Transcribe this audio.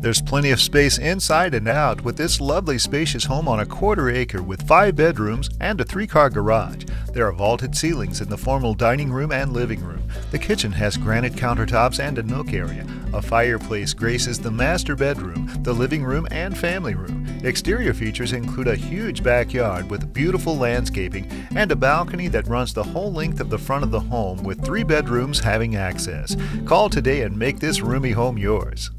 There's plenty of space inside and out with this lovely spacious home on a quarter acre with five bedrooms and a three car garage. There are vaulted ceilings in the formal dining room and living room. The kitchen has granite countertops and a nook area. A fireplace graces the master bedroom, the living room, and family room. Exterior features include a huge backyard with beautiful landscaping and a balcony that runs the whole length of the front of the home with three bedrooms having access. Call today and make this roomy home yours.